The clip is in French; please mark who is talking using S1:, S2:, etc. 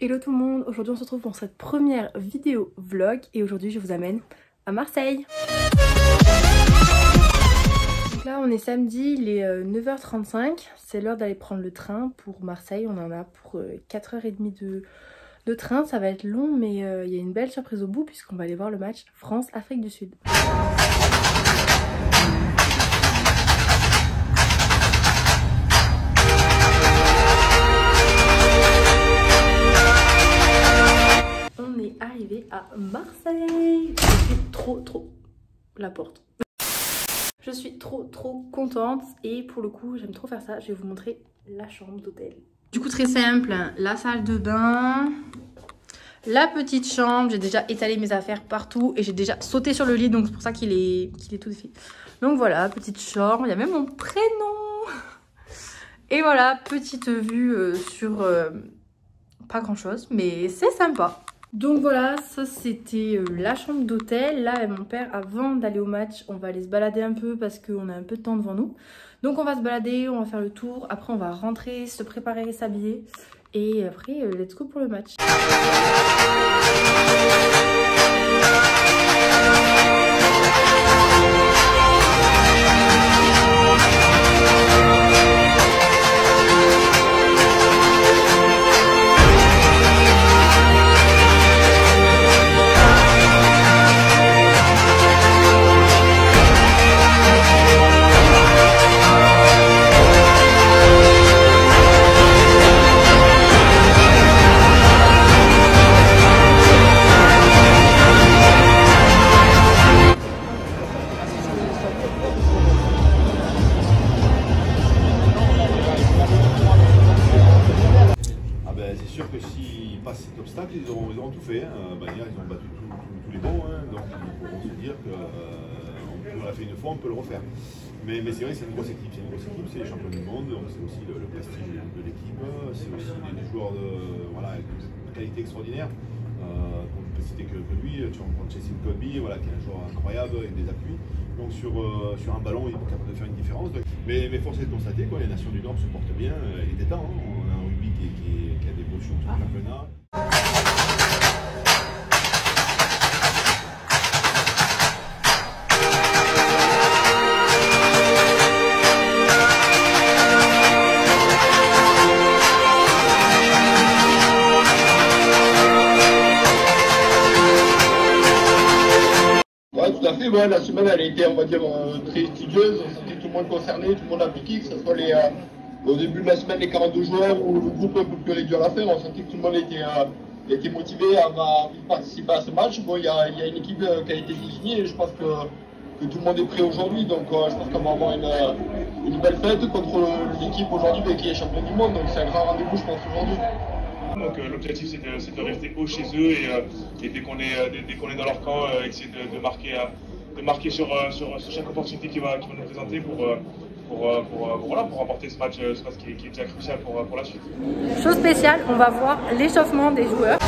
S1: Hello tout le monde, aujourd'hui on se retrouve pour cette première vidéo vlog et aujourd'hui je vous amène à Marseille. Donc là on est samedi, il est 9h35, euh, c'est l'heure d'aller prendre le train pour Marseille, on en a pour 4h30 euh, de, de train, ça va être long mais euh, il y a une belle surprise au bout puisqu'on va aller voir le match France-Afrique du Sud. Arrivé à Marseille. Je suis trop trop la porte. Je suis trop trop contente et pour le coup j'aime trop faire ça. Je vais vous montrer la chambre d'hôtel. Du coup très simple, la salle de bain, la petite chambre. J'ai déjà étalé mes affaires partout et j'ai déjà sauté sur le lit donc c'est pour ça qu'il est, qu'il est tout fait. Donc voilà, petite chambre, il y a même mon prénom. Et voilà, petite vue euh, sur euh, pas grand chose mais c'est sympa. Donc voilà, ça c'était euh, la chambre d'hôtel. Là, mon père, avant d'aller au match, on va aller se balader un peu parce qu'on a un peu de temps devant nous. Donc on va se balader, on va faire le tour. Après, on va rentrer, se préparer, s'habiller. Et après, euh, let's go pour le match.
S2: Fait une fois, on peut le refaire. Mais, c'est vrai que c'est une grosse équipe, c'est une grosse équipe, c'est les champions du monde, c'est aussi le, prestige de l'équipe, c'est aussi des, joueurs de, voilà, qualité extraordinaire. Euh, on ne peut citer que, lui, tu rencontres Chelsea Colby, voilà, qui est un joueur incroyable avec des appuis. Donc sur, euh, sur un ballon, il est capable de faire une différence. Mais, mais force est de constater, quoi, les nations du Nord se portent bien, il était temps. Hein. On a un rugby qui, qui, a des beaux sur le championnat.
S3: La semaine elle a été, on va dire, euh, très studieuse. C'était tout le monde concerné, tout le monde appliqué, que ce soit les, euh, au début de la semaine les 42 joueurs ou le groupe un peu plus réduit à la. On sentait que tout le monde était, euh, était motivé à, participer à ce match. Bon, il y a, y a, une équipe qui a été définie et je pense que, que tout le monde est prêt aujourd'hui. Donc je pense qu'on va avoir une, une belle fête contre l'équipe aujourd'hui qui est champion du monde. Donc c'est un grand rendez-vous, je pense, aujourd'hui.
S4: Donc l'objectif c'est de, rester haut chez eux et, dès qu'on est, est dans leur camp, essayer de, de marquer de marquer sur, euh, sur, chaque opportunité qui va, nous présenter pour, euh, pour, euh, pour, voilà, pour remporter ce match, ce match qui, est, qui est crucial pour, pour la suite.
S1: Chose spéciale, on va voir l'échauffement des joueurs.